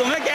con el que